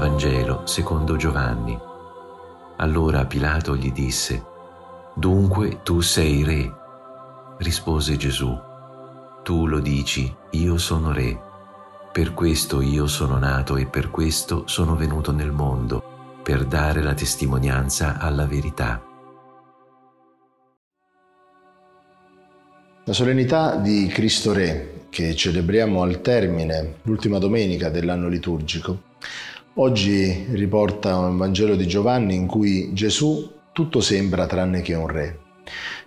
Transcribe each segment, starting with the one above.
Vangelo secondo Giovanni. Allora Pilato gli disse, Dunque tu sei re? Rispose Gesù, Tu lo dici, io sono re. Per questo io sono nato e per questo sono venuto nel mondo, per dare la testimonianza alla verità. La solennità di Cristo Re, che celebriamo al termine, l'ultima domenica dell'anno liturgico, oggi riporta un Vangelo di Giovanni in cui Gesù tutto sembra tranne che un re.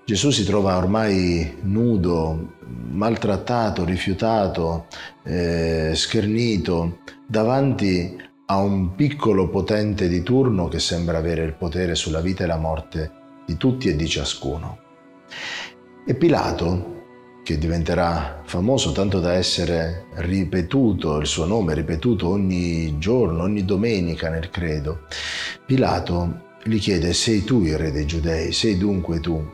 Gesù si trova ormai nudo, maltrattato, rifiutato, eh, schernito, davanti a un piccolo potente di turno che sembra avere il potere sulla vita e la morte di tutti e di ciascuno. E Pilato, che diventerà famoso tanto da essere ripetuto, il suo nome ripetuto ogni giorno, ogni domenica nel credo, Pilato gli chiede sei tu il re dei giudei, sei dunque tu?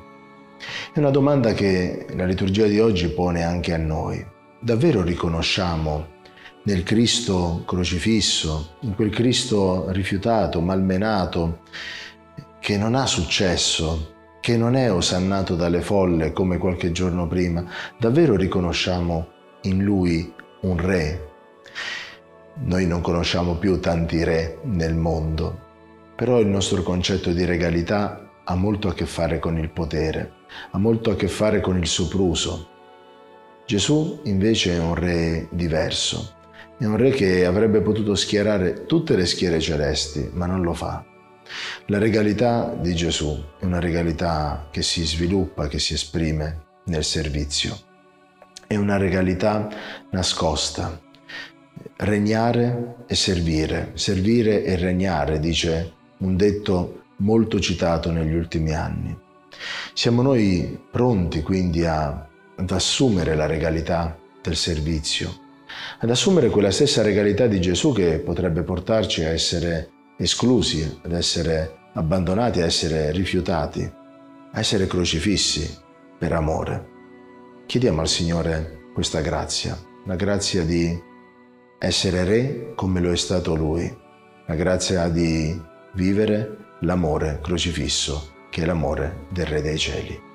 È una domanda che la liturgia di oggi pone anche a noi. Davvero riconosciamo nel Cristo crocifisso, in quel Cristo rifiutato, malmenato, che non ha successo, che non è osannato dalle folle come qualche giorno prima, davvero riconosciamo in lui un re. Noi non conosciamo più tanti re nel mondo, però il nostro concetto di regalità ha molto a che fare con il potere, ha molto a che fare con il sopruso. Gesù invece è un re diverso, è un re che avrebbe potuto schierare tutte le schiere celesti, ma non lo fa. La regalità di Gesù è una regalità che si sviluppa, che si esprime nel servizio. È una regalità nascosta. Regnare e servire, servire e regnare, dice un detto molto citato negli ultimi anni. Siamo noi pronti quindi a, ad assumere la regalità del servizio, ad assumere quella stessa regalità di Gesù che potrebbe portarci a essere esclusi, ad essere abbandonati, a essere rifiutati, a essere crocifissi per amore. Chiediamo al Signore questa grazia, la grazia di essere re come lo è stato Lui, la grazia di vivere l'amore crocifisso che è l'amore del Re dei Cieli.